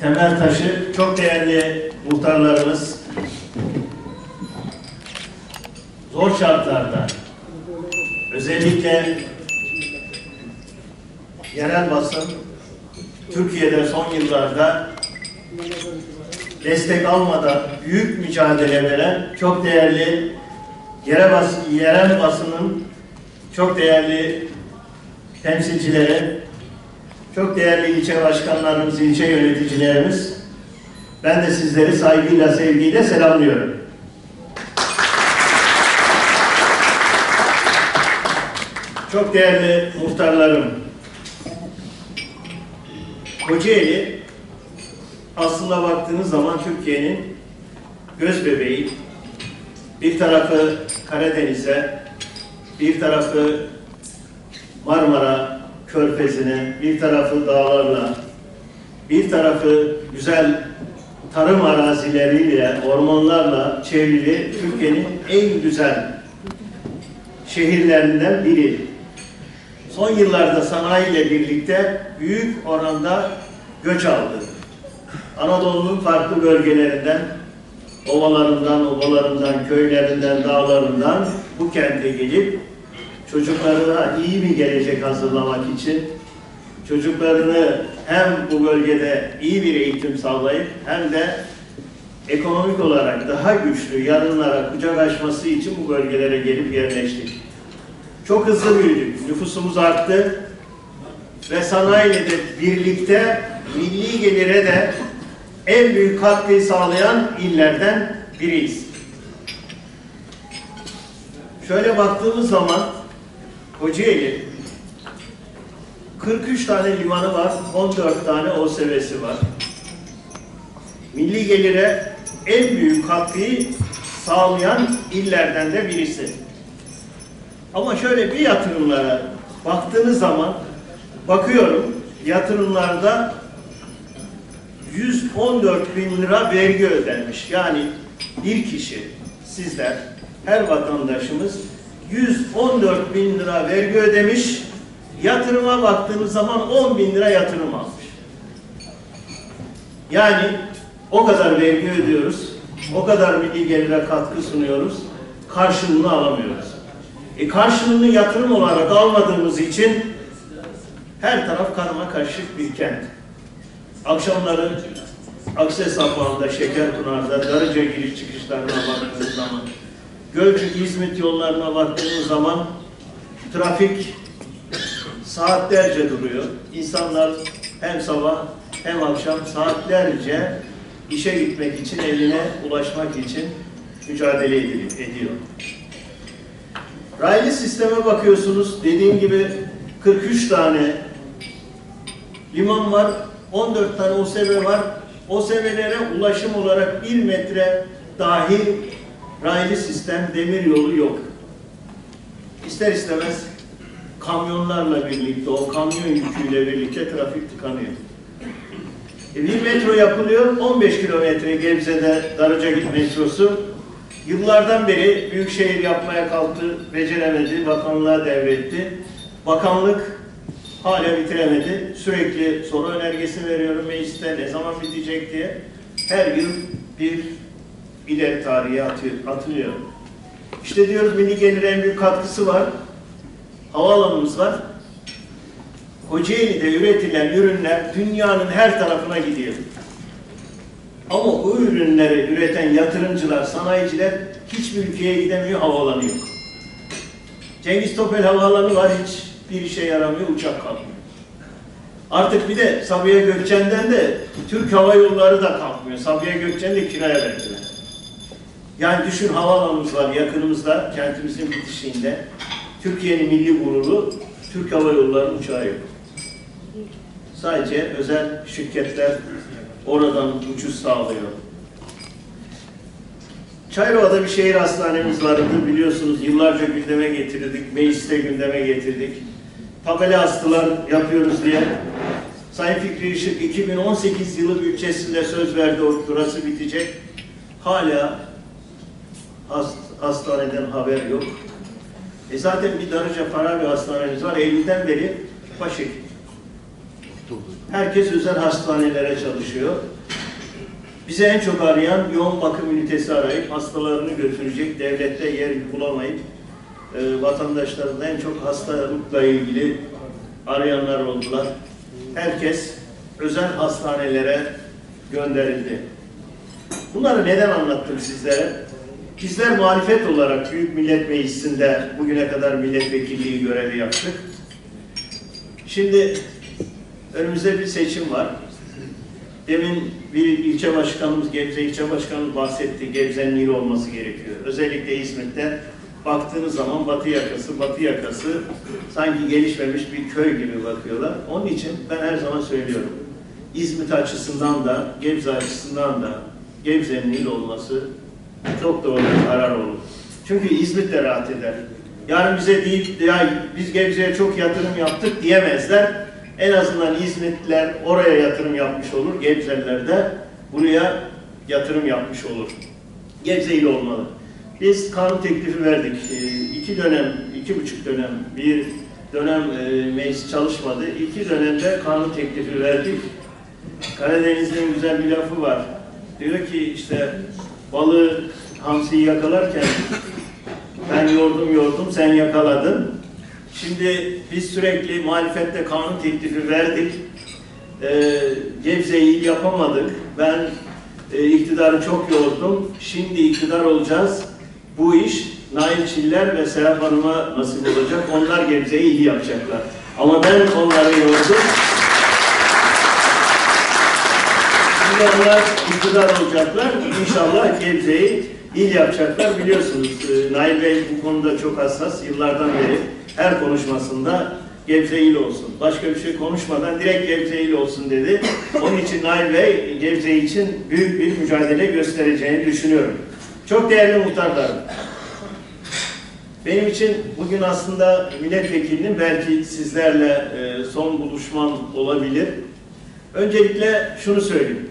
temel taşı çok değerli muhtarlarımız. Zor şartlarda özellikle yerel basın Türkiye'de son yıllarda destek almadan büyük mücadele veren çok değerli yere bas, yerel basının çok değerli temsilcileri, çok değerli ilçe başkanlarımız, ilçe yöneticilerimiz, ben de sizleri saygıyla, sevgiyle selamlıyorum. Çok değerli muhtarlarım, Kocaeli aslında baktığınız zaman Türkiye'nin göz bebeği. Bir tarafı Karadeniz'e, bir tarafı Marmara Körfezi'ne, bir tarafı dağlarla, bir tarafı güzel tarım arazileriyle, ormanlarla çevrili Türkiye'nin en güzel şehirlerinden biri. Son yıllarda sanayiyle birlikte büyük oranda göç aldı. Anadolu'nun farklı bölgelerinden, ovalarından, ovalarından, köylerinden, dağlarından bu kente gelip çocuklarına iyi bir gelecek hazırlamak için çocuklarını hem bu bölgede iyi bir eğitim sağlayıp hem de ekonomik olarak daha güçlü yarınlara kucak açması için bu bölgelere gelip yerleştik. Çok hızlı büyüdük. Nüfusumuz arttı ve sanayiyle de birlikte milli gelire de en büyük katkıyı sağlayan illerden biriyiz. Şöyle baktığımız zaman Kocaeli 43 tane limanı var, 14 tane OSV'si var. Milli gelire en büyük katkıyı sağlayan illerden de birisi. Ama şöyle bir yatırımlara baktığınız zaman bakıyorum yatırımlarda 114 bin lira vergi ödenmiş. Yani bir kişi, sizler, her vatandaşımız 114 bin lira vergi ödemiş. Yatırıma baktığınız zaman 10 bin lira yatırım almış. Yani o kadar vergi ödüyoruz, o kadar milli gelire katkı sunuyoruz, karşılığını alamıyoruz. E karşılığını yatırım olarak almadığımız için her taraf karma karışık bir kent. Akşamları Akses Sapağı'nda, Şekerpınar'da, Darıca giriş çıkışlarına baktığınız zaman, Gölcük İzmit yollarına baktığınız zaman trafik saatlerce duruyor. İnsanlar hem sabah hem akşam saatlerce işe gitmek için, evine ulaşmak için mücadele ediyor. Raylı sisteme bakıyorsunuz. Dediğim gibi 43 tane liman var. 14 tane OSV var. OSV'lere ulaşım olarak bir metre dahi raylı sistem, demir yolu yok. İster istemez kamyonlarla birlikte, o kamyon yüküyle birlikte trafik tıkanıyor. E bir metro yapılıyor, 15 kilometre Gebze'de Darıcagil metrosu. Yıllardan beri Büyükşehir yapmaya kalktı, beceremedi, bakanlığa devretti. Bakanlık hala bitiremedi. Sürekli soru önergesi veriyorum mecliste ne zaman bitecek diye. Her yıl bir ileri tarihe atıyor, atılıyor. İşte diyoruz milli gelire en büyük katkısı var. Havaalanımız var. Kocaeli'de üretilen ürünler dünyanın her tarafına gidiyor. Ama o ürünleri üreten yatırımcılar, sanayiciler hiçbir ülkeye gidemiyor, havaalanı yok. Cengiz Topel Havaalanı var, hiç bir işe yaramıyor, uçak kalkmıyor. Artık bir de Sabiha Gökçen'den de Türk Hava Yolları da kalkmıyor. Sabiha Gökçen'i de kiraya verdiler. Yani düşün havaalanımız var yakınımızda, kentimizin bitişiğinde. Türkiye'nin milli gururu, Türk Hava Yolları uçağı yok. Sadece özel şirketler oradan uçuş sağlıyor. Çayrova'da bir şehir hastanemiz vardı biliyorsunuz. Yıllarca gündeme getirdik, mecliste gündeme getirdik. Tabela astılar yapıyoruz diye. Sayın Fikri Işık 2018 yılı bütçesinde söz verdi orası bitecek. Hala hast hastaneden haber yok. E zaten bir Darıca Farabi hastanemiz var. Eylül'den beri başhekim. Herkes özel hastanelere çalışıyor. Bize en çok arayan yoğun bakım ünitesi arayıp hastalarını götürecek, devlette yer bulamayıp e, vatandaşların en çok hastalıkla ilgili arayanlar oldular. Herkes özel hastanelere gönderildi. Bunları neden anlattım sizlere? Bizler muhalefet olarak Büyük Millet Meclisi'nde bugüne kadar milletvekilliği görevi yaptık. Şimdi önümüzde bir seçim var. Demin bir ilçe başkanımız, Gebze ilçe başkanımız bahsetti. Gebze'nin il olması gerekiyor. Özellikle İzmit'te baktığınız zaman batı yakası, batı yakası sanki gelişmemiş bir köy gibi bakıyorlar. Onun için ben her zaman söylüyorum. İzmit açısından da, Gebze açısından da Gebze'nin il olması çok doğru karar olur. Çünkü İzmit de rahat eder. Yarın bize deyip ya biz Gebze'ye çok yatırım yaptık diyemezler. En azından İzmitliler oraya yatırım yapmış olur. Gebzeliler de buraya yatırım yapmış olur. Gebze il olmalı. Biz kanun teklifi verdik. Ee, iki dönem, iki buçuk dönem, bir dönem e, meclis çalışmadı. İki dönemde kanun teklifi verdik. Karadeniz'in güzel bir lafı var. Diyor ki işte balığı, hamsiyi yakalarken ben yordum yordum sen yakaladın. Şimdi biz sürekli muhalefette kanun teklifi verdik. Ee, Gebze'yi yapamadık. Ben e, iktidarı çok yordum. Şimdi iktidar olacağız. Bu iş Nail Çiller ve Serap Hanım'a nasip olacak. Onlar Gebze'yi iyi yapacaklar. Ama ben onları yordum. Onlar iktidar olacaklar. İnşallah Gebze'yi il yapacaklar. Biliyorsunuz e, Nail Bey bu konuda çok hassas. Yıllardan beri her konuşmasında Gebze il olsun. Başka bir şey konuşmadan direkt Gebze il olsun dedi. Onun için Nail Bey Gebze için büyük bir mücadele göstereceğini düşünüyorum. Çok değerli muhtarlarım. Benim için bugün aslında milletvekilinin belki sizlerle e, son buluşmam olabilir. Öncelikle şunu söyleyeyim.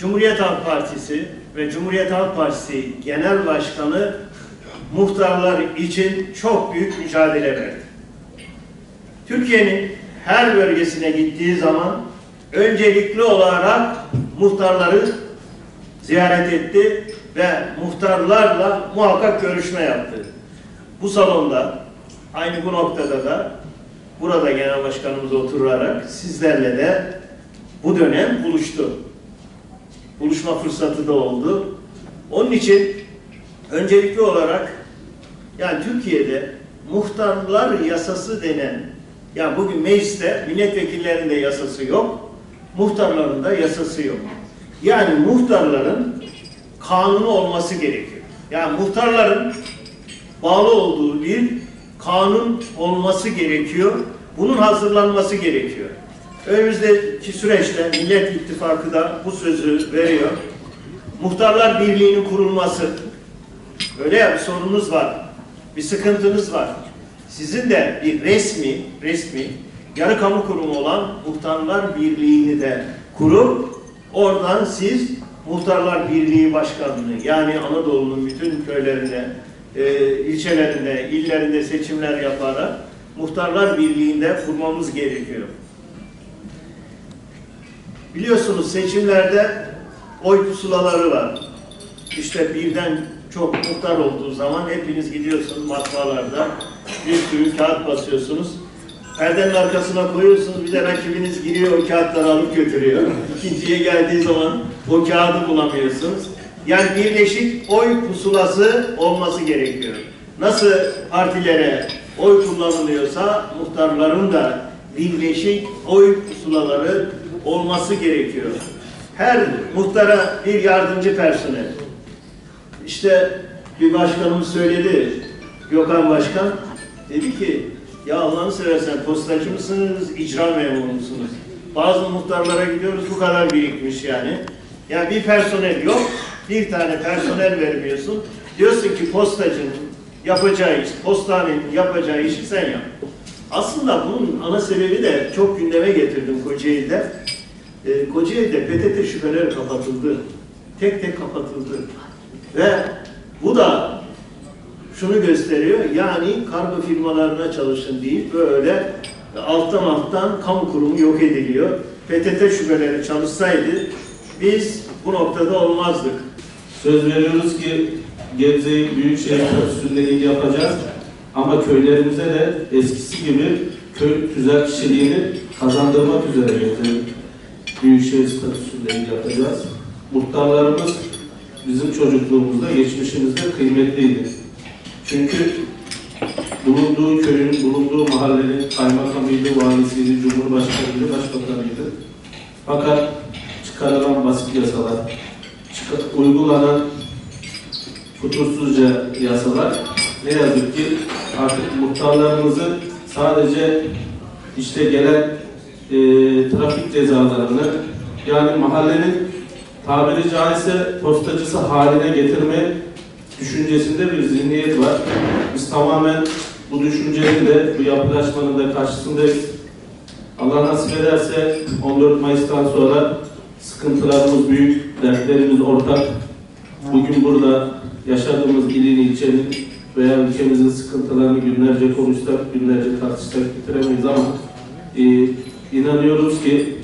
Cumhuriyet Halk Partisi ve Cumhuriyet Halk Partisi Genel Başkanı muhtarlar için çok büyük mücadele verdi. Türkiye'nin her bölgesine gittiği zaman öncelikli olarak muhtarları ziyaret etti ve muhtarlarla muhakkak görüşme yaptı. Bu salonda, aynı bu noktada da burada genel başkanımız oturarak sizlerle de bu dönem buluştu. Buluşma fırsatı da oldu. Onun için öncelikli olarak yani Türkiye'de muhtarlar yasası denen yani bugün mecliste milletvekillerinde yasası yok, muhtarların da yasası yok. Yani muhtarların kanunu olması gerekiyor. Yani muhtarların bağlı olduğu bir kanun olması gerekiyor. Bunun hazırlanması gerekiyor. Önümüzdeki süreçte Millet İttifakı da bu sözü veriyor. Muhtarlar Birliği'nin kurulması. Öyle ya bir sorunuz var. Bir sıkıntınız var. Sizin de bir resmi, resmi yarı kamu kurumu olan Muhtarlar Birliği'ni de kurup oradan siz Muhtarlar Birliği Başkanlığı yani Anadolu'nun bütün köylerinde, e, ilçelerinde, illerinde seçimler yaparak Muhtarlar Birliği'nde kurmamız gerekiyor. Biliyorsunuz seçimlerde oy pusulaları var. İşte birden çok muhtar olduğu zaman hepiniz gidiyorsunuz matbaalarda bir sürü kağıt basıyorsunuz. Perdenin arkasına koyuyorsunuz bir de rakibiniz giriyor o kağıtları alıp götürüyor. İkinciye geldiği zaman o kağıdı bulamıyorsunuz. Yani birleşik oy pusulası olması gerekiyor. Nasıl partilere oy kullanılıyorsa muhtarların da birleşik oy pusulaları olması gerekiyor. Her muhtara bir yardımcı personel. İşte bir başkanımız söyledi, Gökhan Başkan, dedi ki, ya Allah'ını seversen postacı mısınız, icra memuru musunuz? Bazı muhtarlara gidiyoruz, bu kadar birikmiş yani. Yani bir personel yok, bir tane personel vermiyorsun. Diyorsun ki postacının yapacağı iş, postanenin yapacağı işi sen yap. Aslında bunun ana sebebi de çok gündeme getirdim Kocaeli'de. E, Kocaeli'de PTT şüpheleri kapatıldı. Tek tek kapatıldı. Ve bu da şunu gösteriyor, yani kargo firmalarına çalışın değil, böyle alttan alttan kamu kurumu yok ediliyor. PTT şubeleri çalışsaydı biz bu noktada olmazdık. Söz veriyoruz ki Gebze'yi Büyükşehir Statüsü'nde il yapacağız. Ama köylerimize de eskisi gibi köy tüzel kişiliğini kazandırmak üzere Gebze'yi Büyükşehir Statüsü'nde yapacağız. Muhtarlarımız bizim çocukluğumuzda, geçmişimizde kıymetliydi. Çünkü bulunduğu köyün, bulunduğu mahallenin kaymakamıydı, valisiydi, cumhurbaşkanıydı, başbakanıydı. Fakat çıkarılan basit yasalar, uygulanan kutursuzca yasalar ne yazık ki artık muhtarlarımızı sadece işte gelen e, trafik cezalarını yani mahallenin tabiri caizse postacısı haline getirme düşüncesinde bir zihniyet var. Biz tamamen bu düşüncenin de bu yapılaşmanın da karşısındayız. Allah nasip ederse 14 Mayıs'tan sonra sıkıntılarımız büyük, dertlerimiz ortak. Bugün burada yaşadığımız ilin, ilçenin veya ülkemizin sıkıntılarını günlerce konuşsak, günlerce tartışsak bitiremeyiz ama e, inanıyoruz ki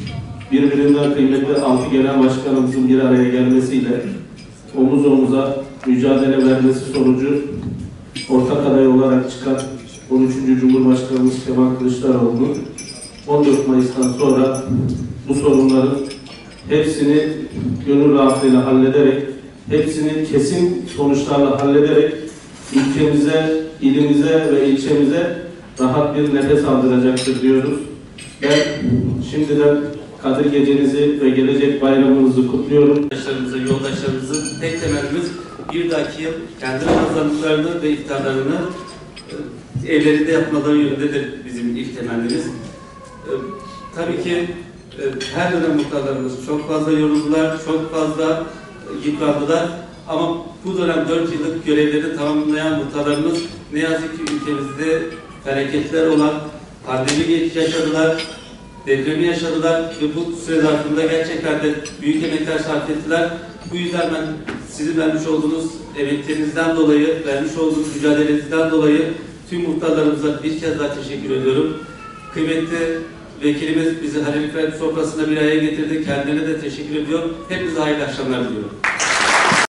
birbirinden kıymetli altı gelen başkanımızın bir araya gelmesiyle omuz omuza mücadele vermesi sonucu ortak aday olarak çıkan 13. Cumhurbaşkanımız Kemal Kılıçdaroğlu'nun 14 Mayıs'tan sonra bu sorunların hepsini gönül rahatlığıyla hallederek, hepsini kesin sonuçlarla hallederek ülkemize, ilimize ve ilçemize rahat bir nefes aldıracaktır diyoruz. Ben şimdiden Kadir Gecenizi ve gelecek bayramınızı kutluyorum. Arkadaşlarımıza, yoldaşlarımızın tek temennimiz bir dahaki yıl kendi ramazanlıklarını ve iftarlarını e, evlerinde yapmaları yönündedir bizim ilk temennimiz. E, tabii ki e, her dönem muhtarlarımız çok fazla yoruldular, çok fazla yıprandılar. Ama bu dönem 4 yıllık görevlerini tamamlayan muhtarlarımız ne yazık ki ülkemizde felaketler olan pandemi yaşadılar, depremi yaşadılar ve bu süre zarfında gerçekten de büyük emekler sarf ettiler. Bu yüzden ben sizin vermiş olduğunuz emeklerinizden dolayı, vermiş olduğunuz mücadelenizden dolayı tüm muhtarlarımıza bir kez daha teşekkür ediyorum. Kıymetli vekilimiz bizi Halil İbrahim sofrasında bir araya getirdi. Kendilerine de teşekkür ediyorum. Hepinize hayırlı akşamlar diliyorum.